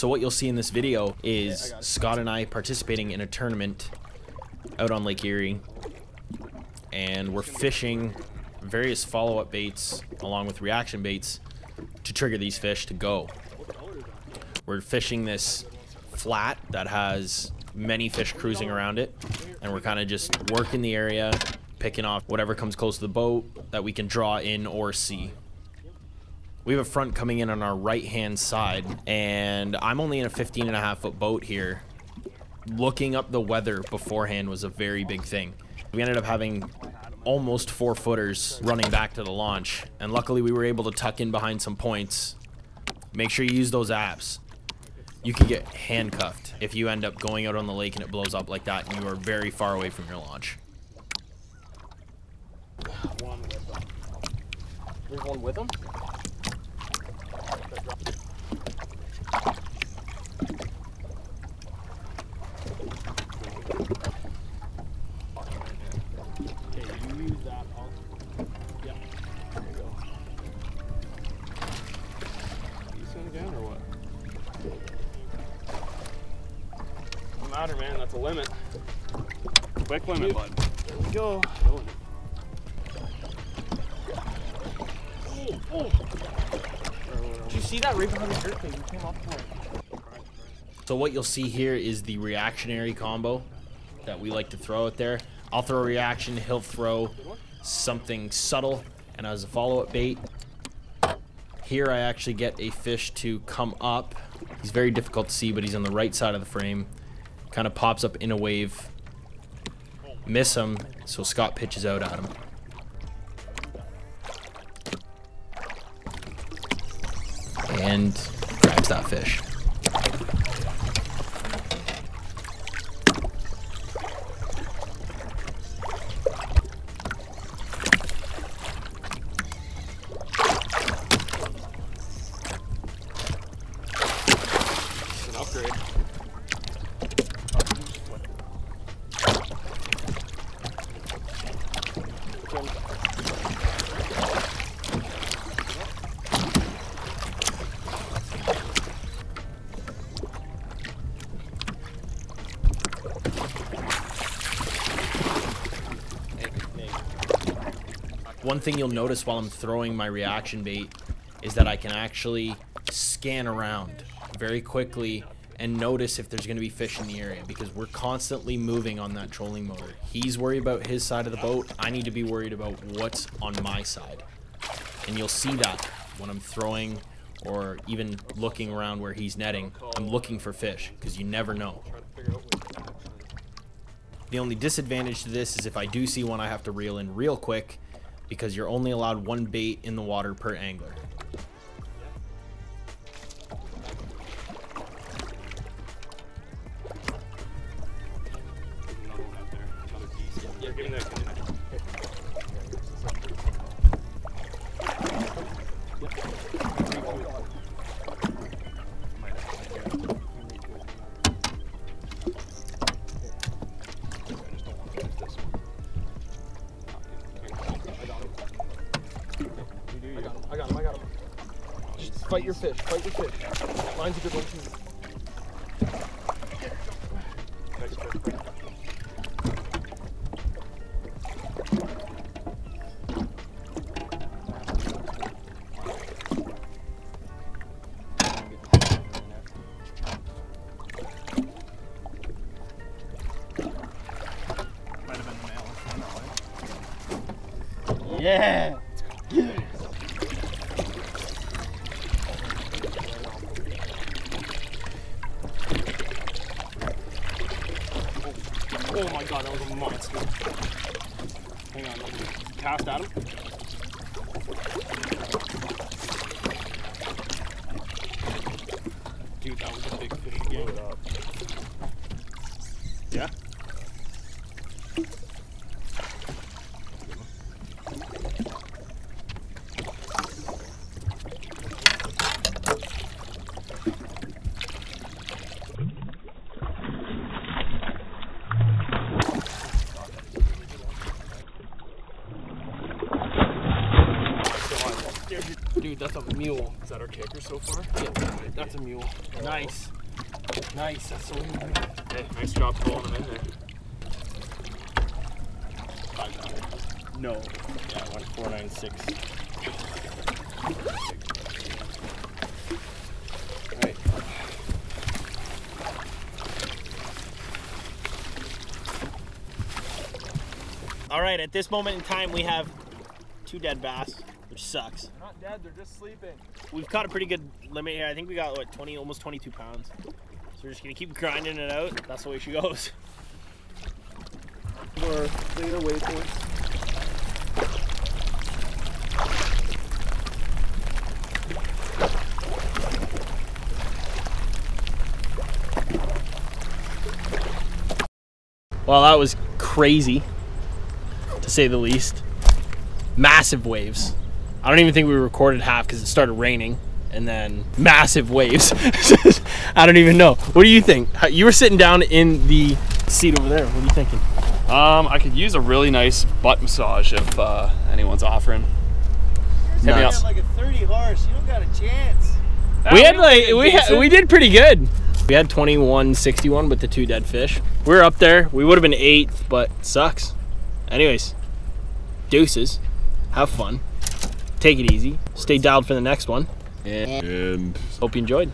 So what you'll see in this video is Scott and I participating in a tournament out on Lake Erie. And we're fishing various follow-up baits along with reaction baits to trigger these fish to go. We're fishing this flat that has many fish cruising around it and we're kind of just working the area picking off whatever comes close to the boat that we can draw in or see we have a front coming in on our right hand side and i'm only in a 15 and a half foot boat here looking up the weather beforehand was a very big thing we ended up having almost four footers running back to the launch and luckily we were able to tuck in behind some points make sure you use those apps you can get handcuffed if you end up going out on the lake and it blows up like that and you are very far away from your launch. One with them. There's one with them? Matter, man. That's a limit. Quick limit, bud. There we go. Killing it. Did you see that right behind the dirt? You came it. So what you'll see here is the reactionary combo that we like to throw out there. I'll throw a reaction, he'll throw something subtle, and as a follow-up bait, here I actually get a fish to come up. He's very difficult to see, but he's on the right side of the frame. Kind of pops up in a wave. Miss him, so Scott pitches out at him. And grabs that fish. Upgrade. One thing you'll notice while I'm throwing my reaction bait is that I can actually scan around very quickly and notice if there's going to be fish in the area because we're constantly moving on that trolling motor. He's worried about his side of the boat. I need to be worried about what's on my side. And you'll see that when I'm throwing or even looking around where he's netting. I'm looking for fish because you never know. The only disadvantage to this is if I do see one, I have to reel in real quick because you're only allowed one bait in the water per angler. Fight your fish. Fight your fish. Mine's a good one too. Yeah. Oh my god, that was a monster. Hang on, let me cast at him. Dude, that was a big fish again. Dude, that's a mule. Is that our kicker so far? Yeah, that's a mule. Nice. Nice. That's so easy. Hey, nice job pulling them in there. No. Yeah, one four nine six. Right. All right, at this moment in time, we have two dead bass, which sucks. They're not dead, they're just sleeping. We've caught a pretty good limit here. I think we got what 20, almost 22 pounds. So we're just gonna keep grinding it out. That's the way she goes. Or later waypoints. Well, that was crazy, to say the least. Massive waves. I don't even think we recorded half because it started raining, and then massive waves. I don't even know. What do you think? You were sitting down in the seat over there. What are you thinking? Um, I could use a really nice butt massage if uh, anyone's offering. Hit me Nuts. like a 30 horse. You don't got a chance. we Ah, had like did we had, we did pretty good. We had 2161 with the two dead fish. We were up there. We would have been eighth, but sucks. Anyways, deuces. Have fun. Take it easy. Stay dialed for the next one. And And hope you enjoyed.